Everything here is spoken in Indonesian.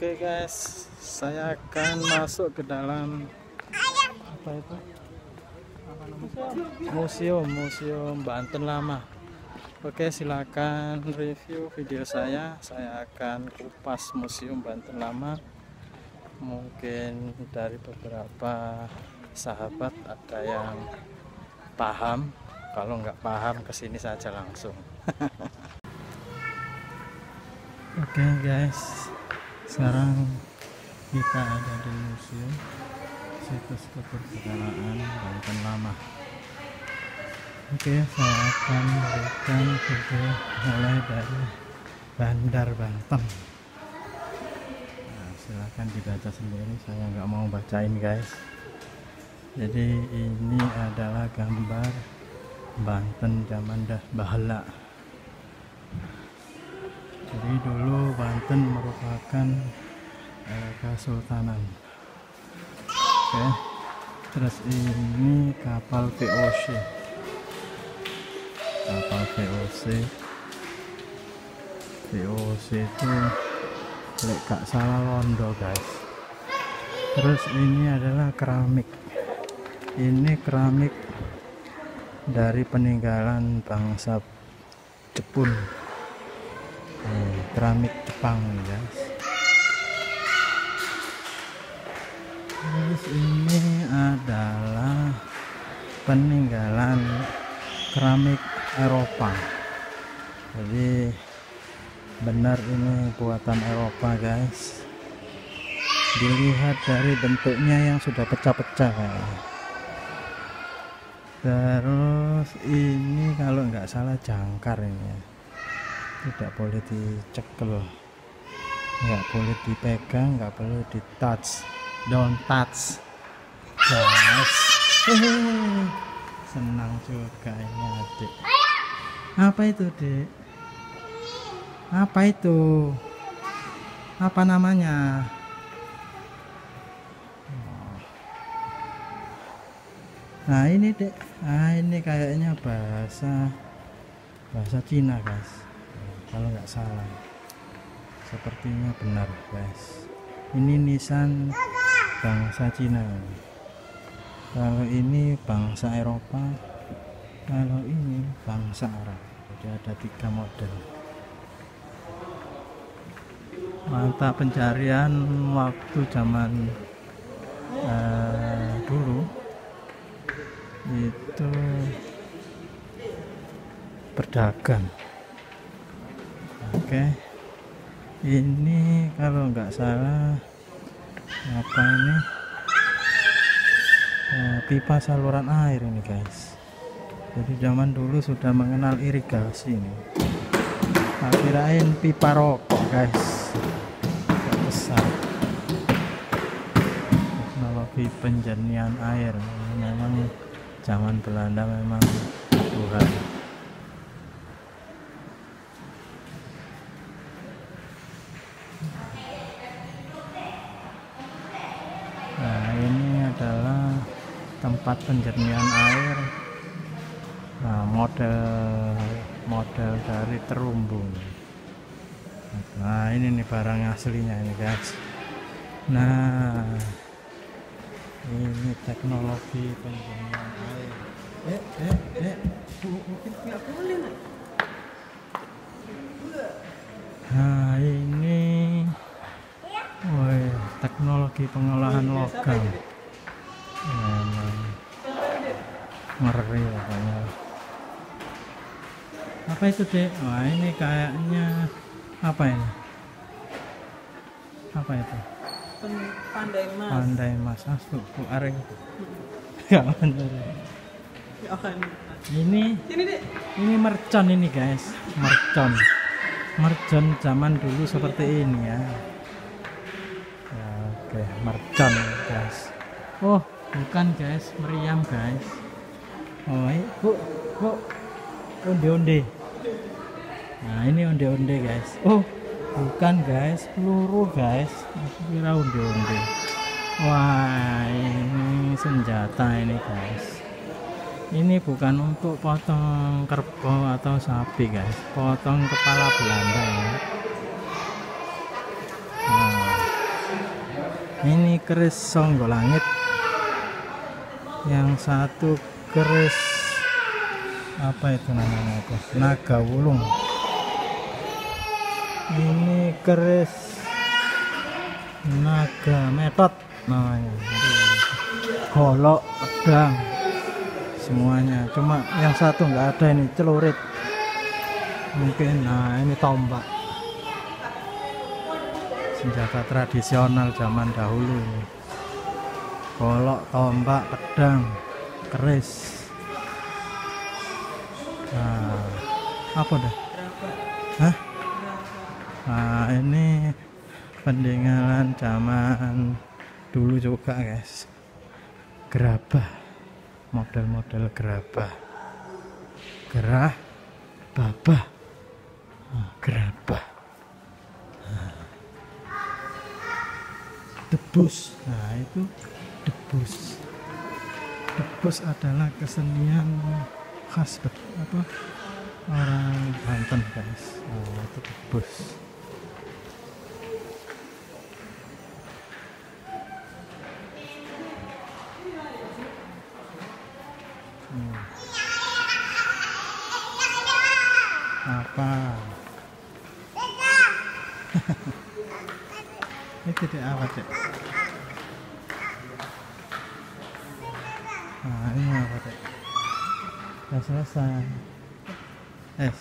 Oke guys, saya akan masuk ke dalam apa itu? Museum, Museum Banten Lama. Oke, silakan review video saya. Saya akan kupas Museum Banten Lama. Mungkin dari beberapa sahabat ada yang paham. Kalau nggak paham, ke sini saja langsung. Oke guys, sekarang kita ada di museum situs kepresidenan Banten Lama. Oke, saya akan memberikan video mulai dari Bandar Banten. Nah, silahkan dibaca sendiri, saya nggak mau bacain guys. Jadi ini adalah gambar Banten zaman dah bahala jadi dulu Banten merupakan eh, kesultanan. Oke terus ini kapal VOC kapal VOC VOC itu lek gak salah londo guys. Terus ini adalah keramik. Ini keramik dari peninggalan bangsa Jepun hmm, keramik Jepang guys. Terus ini adalah peninggalan keramik Eropa. Jadi benar ini buatan Eropa guys. Dilihat dari bentuknya yang sudah pecah-pecah terus ini kalau nggak salah jangkar ini ya tidak boleh dicekel. Nggak boleh dipegang nggak boleh di touch don't touch. Guys. Senang juga ini adik. Apa itu dek apa itu? Apa namanya? Nah ini dek nah ini kayaknya bahasa bahasa Cina guys kalau nggak salah. Sepertinya benar guys. Ini nisan bangsa Cina. Kalau ini bangsa Eropa kalau ini bangsa Arab. Jadi ada tiga model. Mata pencarian waktu zaman uh, dulu itu berdagang oke. Ini kalau nggak salah apa ini? Eh, pipa saluran air ini guys. Jadi zaman dulu sudah mengenal irigasi ini. Nah, pipa rokok guys. Besar. Teknologi penjernihan air memang zaman Belanda memang Tuhan Nah ini adalah tempat penjernihan air. Nah, model model dari terumbu. Nah ini nih barang aslinya ini guys. Nah ini teknologi penjernihan air. Eh eh eh. Mungkin nggak boleh nah ini Woi, teknologi pengolahan logam. Ngeri pokoknya. Apa itu, Dek? Wah, ini kayaknya apa ini? Apa itu? pandai mas Pandai Mas Asuk, Bu Areng. Ya bener. kan Ini sini dek ini mercon ini, guys. Mercon. Mercon zaman dulu seperti ini ya. Ya, oke, mercon, guys. Oh, bukan, guys. Meriam, guys. Oh, Bu, Bu. Onde-onde. Nah, ini onde-onde, guys. Oh, bukan, guys. Peluru, guys. Kira onde-onde. Wah, ini senjata ini, guys. Ini bukan untuk potong kerbau atau sapi, guys. Potong kepala Belanda ya. Ini keris songgo langit yang satu keris. Apa itu namanya itu? Naga wulung. Ini keris. Naga metot namanya. Golok pedang. Semuanya. Cuma yang satu nggak ada ini celurit. Mungkin nah ini tombak. Senjata tradisional zaman dahulu ini. Golok tombak pedang keris. Nah apa dah? Hah? nah ini peninggalan zaman dulu juga guys. Gerabah. Model-model gerabah. Gerah babah. Nah, gerabah. Nah. debus nah itu debus debus adalah kesenian khas apa? Orang Banten guys. Oh, itu debus. Hmm. apa? Ini tidak apa cek nah ini apa cek sudah selesai es